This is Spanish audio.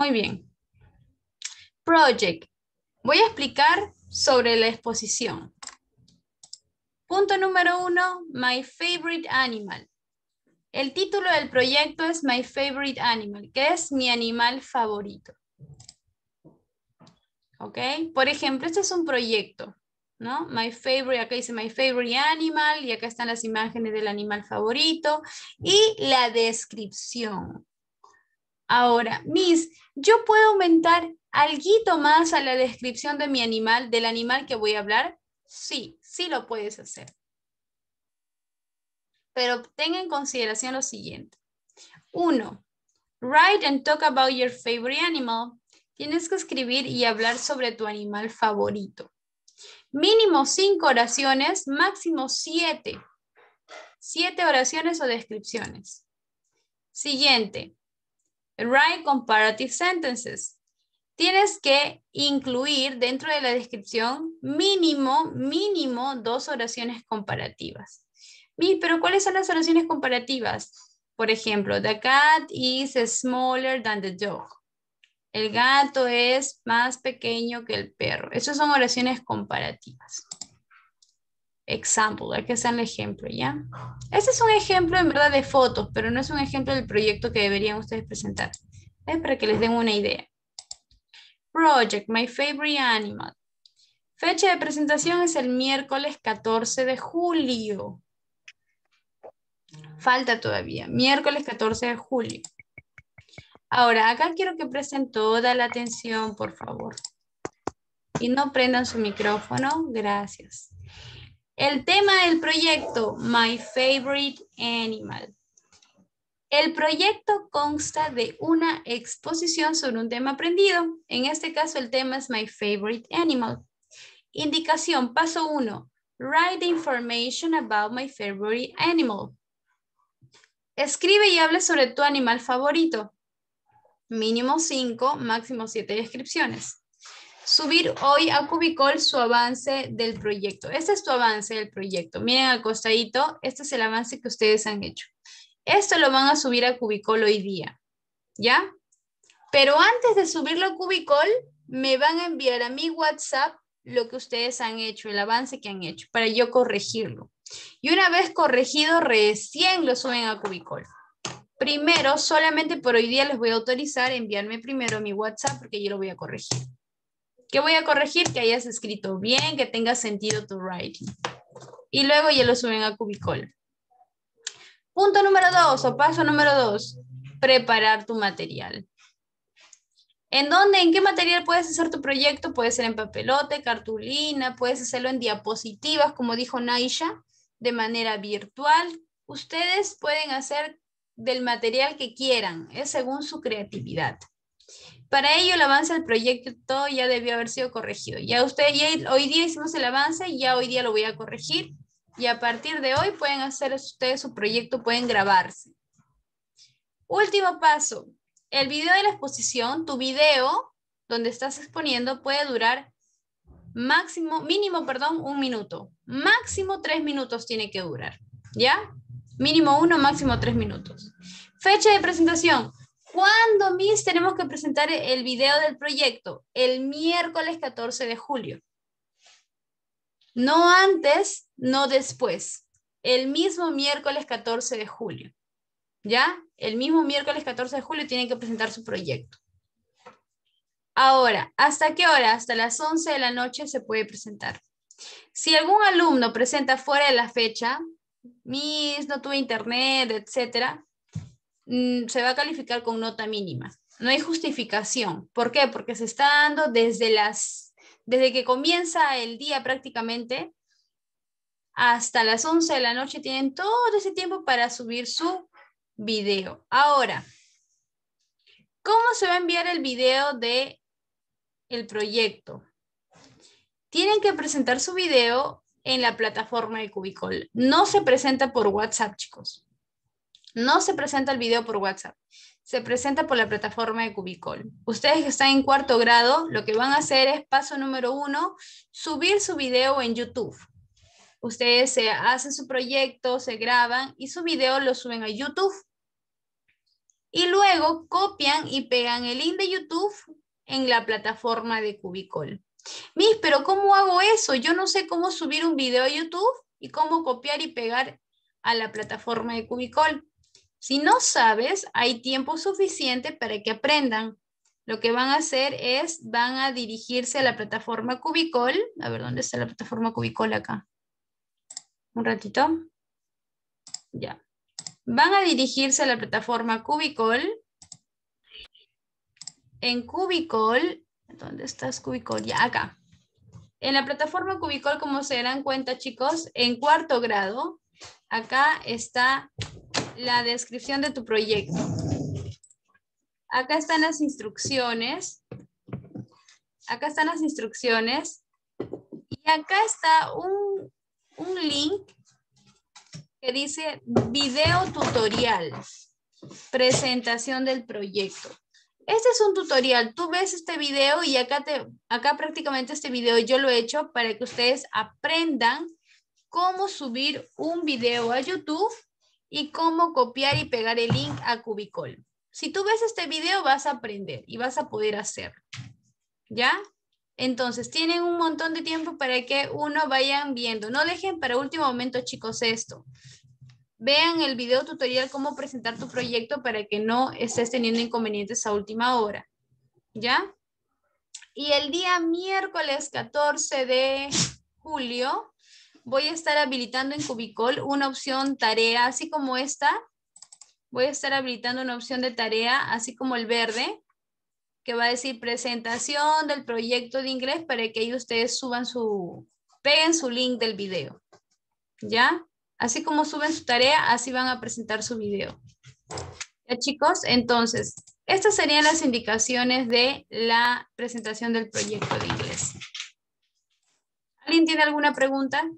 Muy bien. Project. Voy a explicar sobre la exposición. Punto número uno, My Favorite Animal. El título del proyecto es My Favorite Animal, que es mi animal favorito. ¿Ok? Por ejemplo, este es un proyecto, ¿no? My favorite, acá dice My Favorite Animal y acá están las imágenes del animal favorito y la descripción. Ahora, Miss, ¿yo puedo aumentar algo más a la descripción de mi animal, del animal que voy a hablar? Sí, sí lo puedes hacer. Pero tenga en consideración lo siguiente. Uno, write and talk about your favorite animal. Tienes que escribir y hablar sobre tu animal favorito. Mínimo cinco oraciones, máximo siete. Siete oraciones o descripciones. Siguiente, Write comparative sentences. Tienes que incluir dentro de la descripción mínimo, mínimo dos oraciones comparativas. Pero ¿cuáles son las oraciones comparativas? Por ejemplo, the cat is smaller than the dog. El gato es más pequeño que el perro. Esas son oraciones comparativas. Example, que hacer el ejemplo, ¿ya? Este es un ejemplo en verdad de fotos, pero no es un ejemplo del proyecto que deberían ustedes presentar. Es para que les den una idea. Project, my favorite animal. Fecha de presentación es el miércoles 14 de julio. Falta todavía, miércoles 14 de julio. Ahora, acá quiero que presten toda la atención, por favor. Y no prendan su micrófono, gracias. El tema del proyecto, My Favorite Animal. El proyecto consta de una exposición sobre un tema aprendido. En este caso, el tema es My Favorite Animal. Indicación, paso 1. Write information about my favorite animal. Escribe y habla sobre tu animal favorito. Mínimo 5, máximo 7 descripciones subir hoy a Cubicol su avance del proyecto. Este es tu avance del proyecto. Miren al costadito, este es el avance que ustedes han hecho. Esto lo van a subir a Cubicol hoy día, ¿ya? Pero antes de subirlo a Cubicol, me van a enviar a mi WhatsApp lo que ustedes han hecho, el avance que han hecho, para yo corregirlo. Y una vez corregido, recién lo suben a Cubicol. Primero, solamente por hoy día les voy a autorizar enviarme primero mi WhatsApp porque yo lo voy a corregir. ¿Qué voy a corregir? Que hayas escrito bien, que tenga sentido tu writing. Y luego ya lo suben a Cubicol. Punto número dos o paso número dos, preparar tu material. ¿En dónde, en qué material puedes hacer tu proyecto? Puede ser en papelote, cartulina, puedes hacerlo en diapositivas, como dijo Naisha, de manera virtual. Ustedes pueden hacer del material que quieran, es según su creatividad. Para ello, el avance del proyecto ya debió haber sido corregido. Ya usted, hoy día hicimos el avance, ya hoy día lo voy a corregir. Y a partir de hoy pueden hacer ustedes su proyecto, pueden grabarse. Último paso. El video de la exposición, tu video donde estás exponiendo puede durar máximo, mínimo, perdón, un minuto. Máximo tres minutos tiene que durar. ¿Ya? Mínimo uno, máximo tres minutos. Fecha de presentación. ¿Cuándo, Miss, tenemos que presentar el video del proyecto? El miércoles 14 de julio. No antes, no después. El mismo miércoles 14 de julio. ¿Ya? El mismo miércoles 14 de julio tienen que presentar su proyecto. Ahora, ¿hasta qué hora? Hasta las 11 de la noche se puede presentar. Si algún alumno presenta fuera de la fecha, Miss, no tuve internet, etcétera, se va a calificar con nota mínima. No hay justificación. ¿Por qué? Porque se está dando desde las, desde que comienza el día prácticamente hasta las 11 de la noche tienen todo ese tiempo para subir su video. Ahora, ¿cómo se va a enviar el video de el proyecto? Tienen que presentar su video en la plataforma de Cubicol. No se presenta por WhatsApp, chicos. No se presenta el video por WhatsApp, se presenta por la plataforma de Cubicol. Ustedes que están en cuarto grado, lo que van a hacer es, paso número uno, subir su video en YouTube. Ustedes hacen su proyecto, se graban y su video lo suben a YouTube. Y luego copian y pegan el link de YouTube en la plataforma de Cubicol. Mis, pero ¿cómo hago eso? Yo no sé cómo subir un video a YouTube y cómo copiar y pegar a la plataforma de Cubicol. Si no sabes, hay tiempo suficiente para que aprendan. Lo que van a hacer es, van a dirigirse a la plataforma Cubicol. A ver, ¿dónde está la plataforma Cubicol acá? Un ratito. Ya. Van a dirigirse a la plataforma Cubicol. En Cubicol, ¿dónde estás Cubicol? Ya, acá. En la plataforma Cubicol, como se darán cuenta, chicos, en cuarto grado, acá está la descripción de tu proyecto. Acá están las instrucciones. Acá están las instrucciones. Y acá está un, un link que dice video tutorial, presentación del proyecto. Este es un tutorial. Tú ves este video y acá, te, acá prácticamente este video yo lo he hecho para que ustedes aprendan cómo subir un video a YouTube y cómo copiar y pegar el link a Cubicol. Si tú ves este video vas a aprender y vas a poder hacerlo. ¿Ya? Entonces, tienen un montón de tiempo para que uno vayan viendo. No dejen para último momento, chicos, esto. Vean el video tutorial cómo presentar tu proyecto para que no estés teniendo inconvenientes a última hora. ¿Ya? Y el día miércoles 14 de julio voy a estar habilitando en Cubicol una opción tarea, así como esta. Voy a estar habilitando una opción de tarea, así como el verde, que va a decir presentación del proyecto de inglés para que ahí ustedes suban su, peguen su link del video. ¿Ya? Así como suben su tarea, así van a presentar su video. ¿Ya chicos? Entonces, estas serían las indicaciones de la presentación del proyecto de inglés. ¿Alguien tiene alguna pregunta?